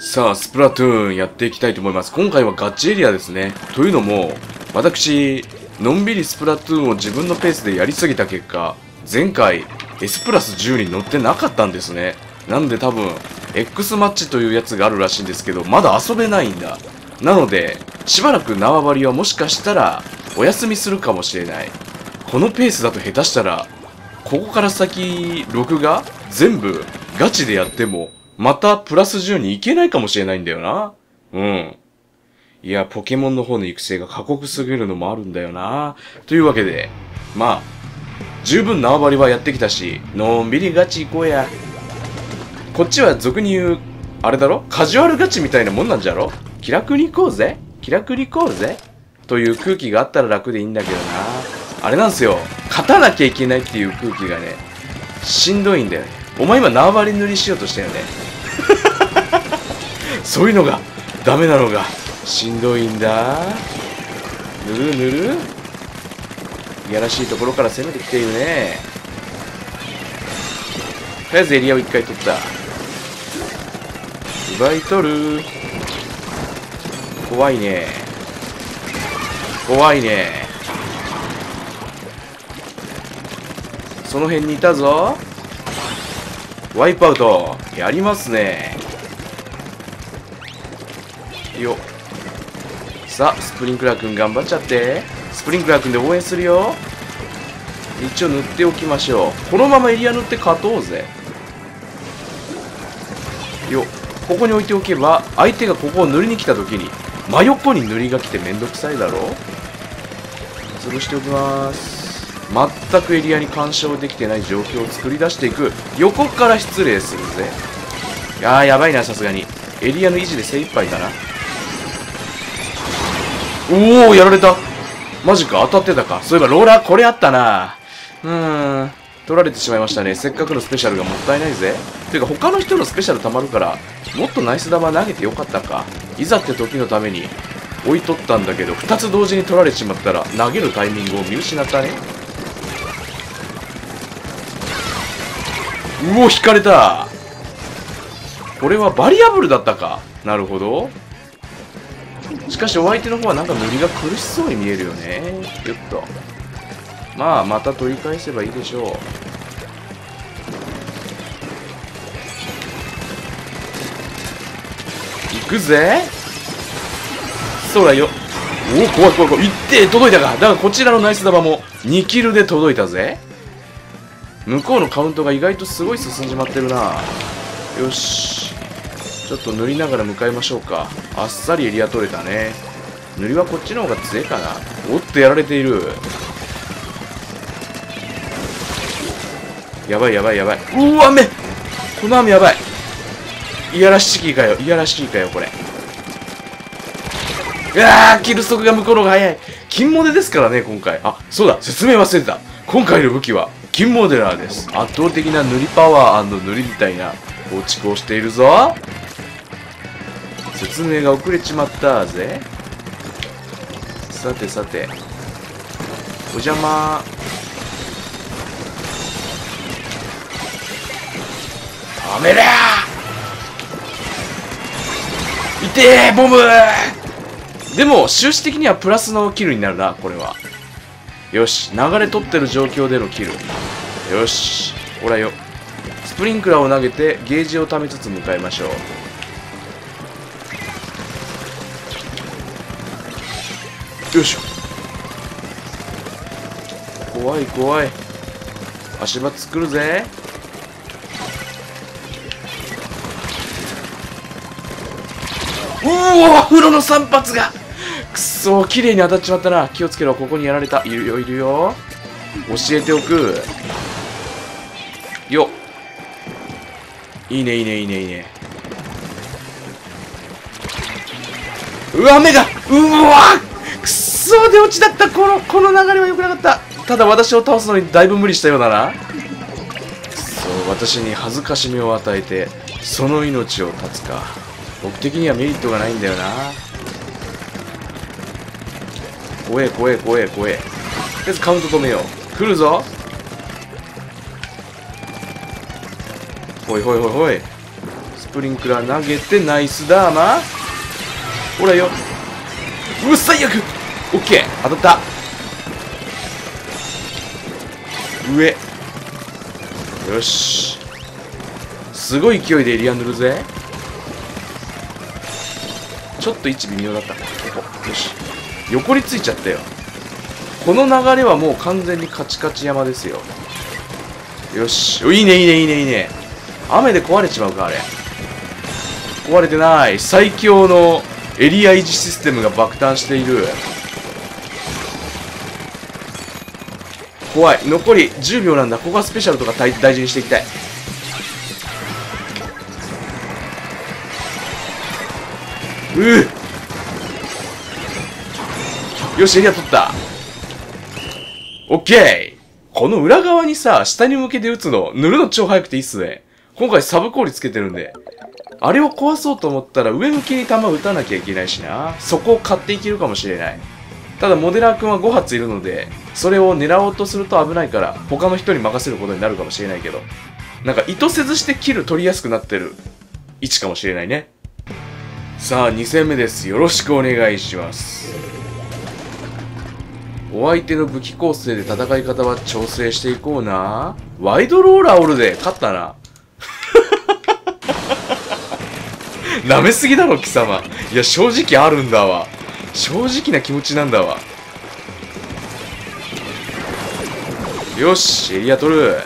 さあ、スプラトゥーンやっていきたいと思います。今回はガチエリアですね。というのも、私、のんびりスプラトゥーンを自分のペースでやりすぎた結果、前回 S プラス10に乗ってなかったんですね。なんで多分、X マッチというやつがあるらしいんですけど、まだ遊べないんだ。なので、しばらく縄張りはもしかしたら、お休みするかもしれない。このペースだと下手したら、ここから先、録画全部ガチでやっても、またプラス10に行けないかもしれないんだよな。うん。いや、ポケモンの方の育成が過酷すぎるのもあるんだよな。というわけで、まあ、十分縄張りはやってきたし、のんびりガチ行こうや。こっちは俗に言う、あれだろ？カジュアルガチみたいなもんなんじゃろ？気楽に行こうぜ気楽に行こうぜという空気があったら楽でいいんだけどな。あれなんすよ。勝たなきゃいけないっていう空気がね、しんどいんだよね。お前今縄張り塗りしようとしたよね。そういうのがダメなのがしんどいんだ。ぬるぬる。いやらしいところから攻めてきているね。とりあえずエリアを一回取った。奪い取る。怖いね。怖いね。その辺にいたぞ。ワイプアウト。やりますね。よ。さあスプリンクラーくん頑張っちゃって。スプリンクラーくんで応援するよ。一応塗っておきましょう。このままエリア塗って勝とうぜ。よ。ここに置いておけば相手がここを塗りに来た時に真横に塗りが来てめんどくさいだろ潰しておきます。全くエリアに干渉できてない状況を作り出していく。横から失礼するぜ。いやーやばいなさすがに。エリアの維持で精一杯だな。おおやられた。マジか当たってたか。そういえばローラーこれあったな。うーん。取られてしまいましたね。せっかくのスペシャルがもったいないぜ。ていうか他の人のスペシャル溜まるからもっとナイス玉投げてよかったか。いざって時のために置いとったんだけど2つ同時に取られちまったら投げるタイミングを見失ったね。うお引かれた。これはバリアブルだったか。なるほど。しかしお相手の方はなんか塗りが苦しそうに見えるよね。よっと。まあまた取り返せばいいでしょう。行くぜ。そらよ。おお怖い怖い怖い。いって届いたか。だからこちらのナイス玉も2キルで届いたぜ。向こうのカウントが意外とすごい進んじまってるな。よし。ちょっと塗りながら向かいましょうか。あっさりエリア取れたね。塗りはこっちの方が強いかな。おっとやられている。やばいやばいやばい。うわ雨。この雨やばい。いやらしきかよ。いやらしいかよこれ。うわーキル速が向こうの方が早い。金モデですからね今回。あそうだ。説明忘れてた。今回の武器は金モデラーです。圧倒的な塗りパワー塗りみたいな構築をしているぞ。説明が遅れちまったぜ。さてさてお邪魔。止めりゃいてーボム。でも収支的にはプラスのキルになるなこれは。よし流れ取ってる状況でのキル。よしほらよ。スプリンクラーを投げてゲージを貯めつつ向かいましょう。よいしょ。怖い怖い。足場作るぜ。うわ風呂の3発が。くそ綺麗に当たっちまったな。気をつけろ。ここにやられた。いるよいるよ。教えておく。よ。いいねいいねいいねいいね。うわ目がうわそう出落ちだったこのこの流れは良くなかったただ私を倒すのにだいぶ無理したようだなそう私に恥ずかしみを与えてその命を絶つか僕的にはメリットがないんだよな怖え怖え怖え怖えとりあえずカウント止めよう来るぞほいほいほいほいスプリンクラー投げてナイスダーマほらようわ最悪オッケー当たった。上。よし。すごい勢いでエリア塗るぜ。ちょっと位置微妙だった。よし。横についちゃったよ。この流れはもう完全にカチカチ山ですよ。よし。いいねいいねいいねいいね。雨で壊れちまうかあれ。壊れてない。最強のエリア維持システムが爆誕している。怖い残り10秒なんだここはスペシャルとか大事にしていきたいううよしエリア取ったオッケーこの裏側にさ、下に向けて撃つの、塗るの超早くていいっすね。今回サブコーリつけてるんで。あれを壊そうと思ったら上向きに弾撃たなきゃいけないしな。そこを買っていけるかもしれない。ただモデラー君は5発いるので、それを狙おうとすると危ないから、他の人に任せることになるかもしれないけど。なんか意図せずしてキル取りやすくなってる位置かもしれないね。さあ、2戦目です。よろしくお願いします。お相手の武器構成で戦い方は調整していこうな。ワイドローラーおるで、勝ったな。舐めすぎだろ、貴様。いや、正直あるんだわ。正直な気持ちなんだわ。よし、エリア取る。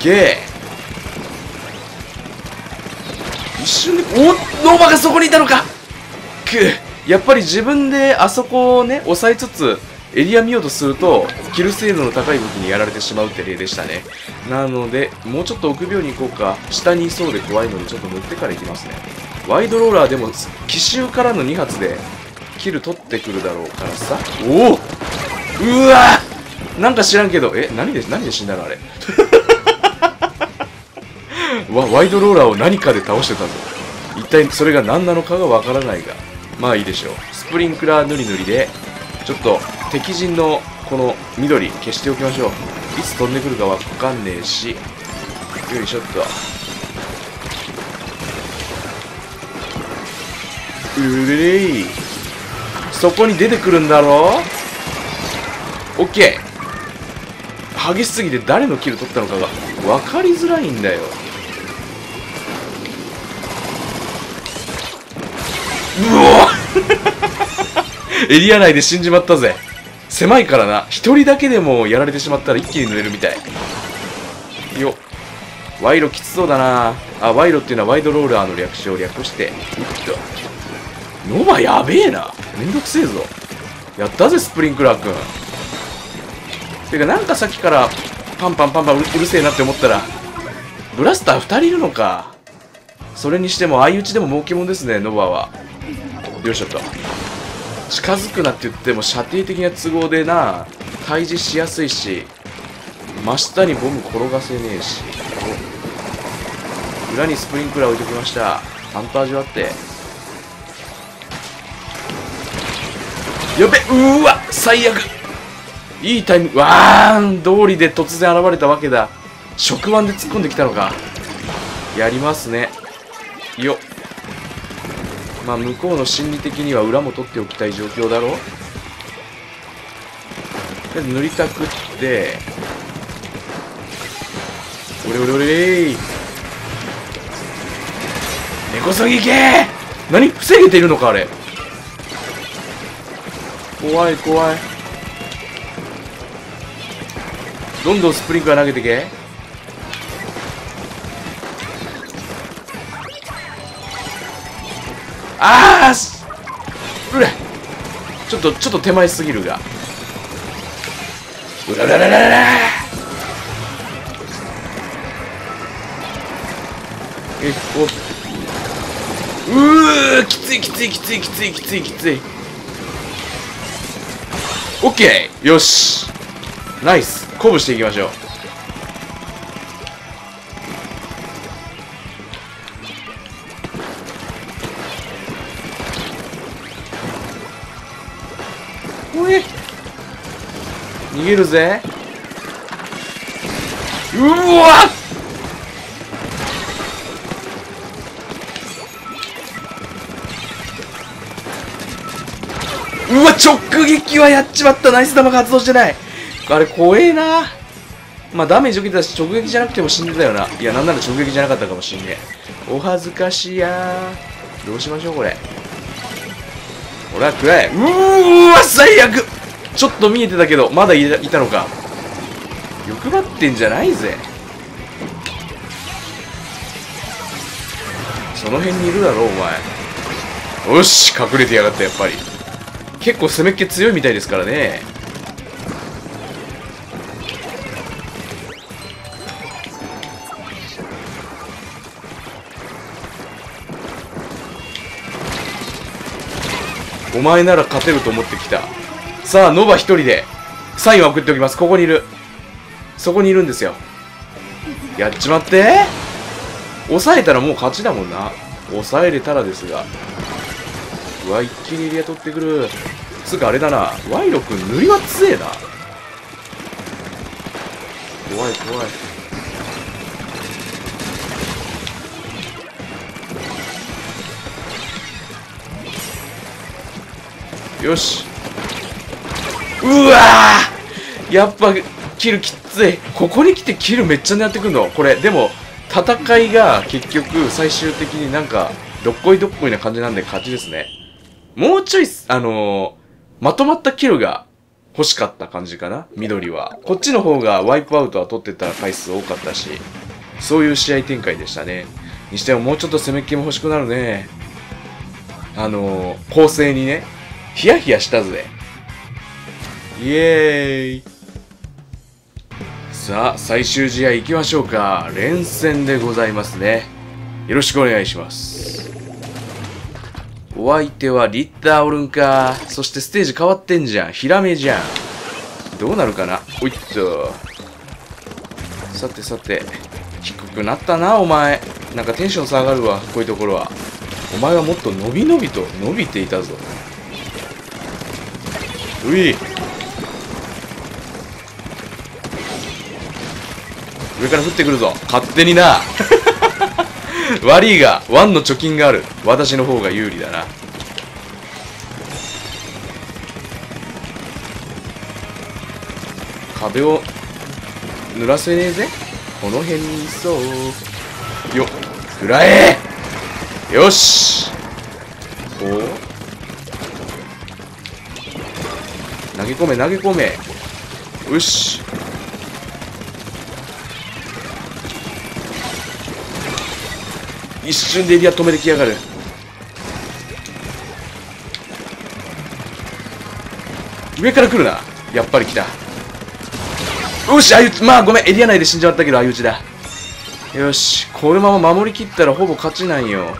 いけ一瞬で、おノーバがそこにいたのかくやっぱり自分であそこをね、押さえつつ、エリア見ようとすると、キル精度の高い武器にやられてしまうって例でしたね。なので、もうちょっと臆病に行こうか。下にいそうで怖いので、ちょっと塗ってから行きますね。ワイドローラーでも、奇襲からの2発で、キル取ってくるだろうからさ。おおうわなんか知らんけど、え、何で、何で死んだのあれ？わ、ワイドローラーを何かで倒してたぞ。一体それが何なのかがわからないが。まあいいでしょうスプリンクラー塗り塗りでちょっと敵陣のこの緑消しておきましょういつ飛んでくるかわかんねえしよいしょっとうれいそこに出てくるんだろ？オッケー。激しすぎて誰のキル取ったのかが分かりづらいんだよ。うわ エリア内で死んじまったぜ。狭いからな。一人だけでもやられてしまったら一気に濡れるみたい。よ賄賂きつそうだな。あ賄賂っていうのはワイドローラーの略称を略して。うっと。ノバやべえな。めんどくせえぞ。やったぜスプリンクラーくんてかなんかさっきからパンパンパンパンうるせえなって思ったらブラスター2人いるのか。それにしても相打ちでも儲けもんですねノバは。よいしょっと。近づくなって言っても射程的な都合でな退治しやすいし真下にボム転がせねえし。裏にスプリンクラー置いときました。ちゃんと味わって。やべうわ最悪。いいタイムわーん通りで突然現れたわけだ。触腕で突っ込んできたのか。やりますね。よっ。まあ向こうの心理的には裏も取っておきたい状況だろで塗りたくって。おれおれおれい。根こそぎいけ何？防げているのかあれ。怖い怖い。どんどんスプリンクラー投げてけ。ああうれちょっとちょっと手前すぎるが。うらららららら。えおうーきついきついきついきついきついきつい。オッケーよし。ナイス。鼓舞していきましょう。逃げるぜ。うわうわ直撃はやっちまった。ナイス玉が発動してない。あれ怖えな。まあダメージ受けてたし直撃じゃなくても死んでたよな。いやなんなら直撃じゃなかったかもしんねえ。お恥ずかしいやどうしましょうこれ。ほら食らえうーわ最悪。ちょっと見えてたけどまだいたいたのか。欲張ってんじゃないぜ。その辺にいるだろお前。よし隠れてやがったやっぱり。結構攻めっ気強いみたいですからね。お前なら勝てると思ってきた。さあノバ一人で。サインを送っておきます。ここにいる。そこにいるんですよ。やっちまって。抑えたらもう勝ちだもんな。抑えれたらですが。うわ一気にエリア取ってくる。つうかあれだな。ワイロ君塗りは強えな。怖い怖い。よし。うわー！やっぱキルきついここに来てキルめっちゃ狙ってくんの？これ。でも戦いが結局最終的になんかどっこいどっこいな感じなんで勝ちですねもうちょいあのー、まとまったキルが欲しかった感じかな？緑はこっちの方がワイプアウトは取ってた回数多かったしそういう試合展開でしたねにしてももうちょっと攻めっ気も欲しくなるねあのー、構成にねヒヤヒヤしたぜ。イエーイ。さあ、最終試合行きましょうか。連戦でございますね。よろしくお願いします。お相手はリッターおるんか。そしてステージ変わってんじゃん。ヒラメじゃん。どうなるかなおいっと。さてさて。低くなったな、お前。なんかテンション下がるわ、こういうところは。お前はもっと伸び伸びと伸びていたぞ。うい上から降ってくるぞ勝手にな悪いがワンの貯金がある。私の方が有利だな。壁を濡らせねえぜ。この辺にいそう。よっくらえ。よし。お投げ込め投げ込め。よし。一瞬でエリア止めてきやがる。上から来るな。やっぱり来た。よし相打ちまあごめん。エリア内で死んじまったけど相打ちだ。よし。このまま守りきったらほぼ勝ちなんよ。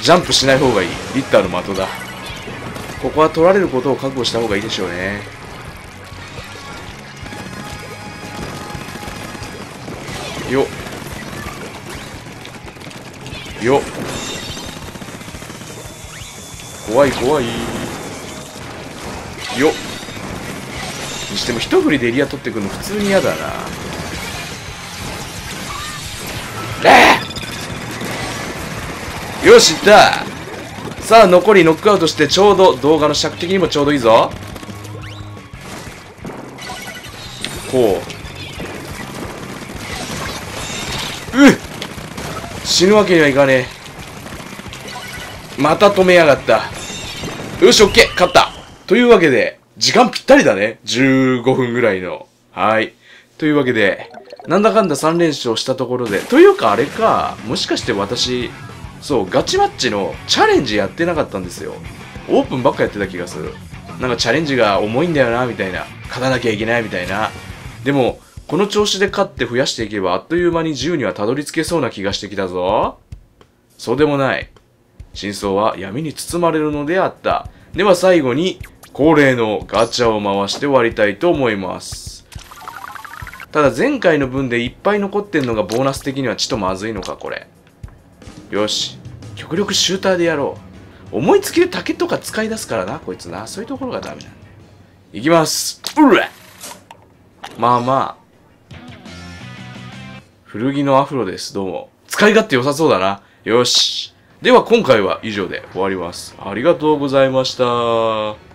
ジャンプしない方がいい。リッターの的だ。ここは取られることを覚悟した方がいいでしょうね。よっ。よっ。怖い怖い。よっ。にしても一振りでエリア取ってくるの普通に嫌だな。よしいった。さあ残りノックアウトしてちょうど動画の尺的にもちょうどいいぞ。こう。うっ。死ぬわけにはいかねえ。また止めやがった。よしオッケー。勝った。というわけで時間ぴったりだね。15分ぐらいの。はい。というわけでなんだかんだ3連勝したところで。というかあれか。もしかして私そう、ガチマッチのチャレンジやってなかったんですよ。オープンばっかやってた気がする。なんかチャレンジが重いんだよな、みたいな。勝たなきゃいけないみたいな。でも、この調子で勝って増やしていけばあっという間に10にはたどり着けそうな気がしてきたぞ。そうでもない。真相は闇に包まれるのであった。では最後に、恒例のガチャを回して終わりたいと思います。ただ前回の分でいっぱい残ってんのがボーナス的にはちとまずいのか、これ。よし極力シューターでやろう思いつきで竹とか使い出すからなこいつなそういうところがダメなんだよいきますうらまあまあ古着のアフロですどうも使い勝手良さそうだなよしでは今回は以上で終わります。ありがとうございました。